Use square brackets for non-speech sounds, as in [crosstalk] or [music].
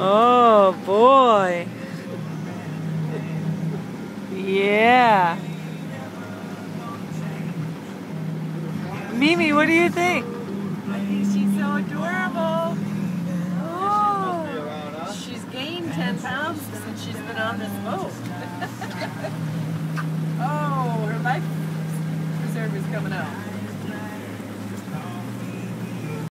Oh boy. Yeah. Mimi, what do you think? I think she's so adorable. Oh. She's gained 10 pounds since she's been on this boat. [laughs] oh, her life preserver's coming out.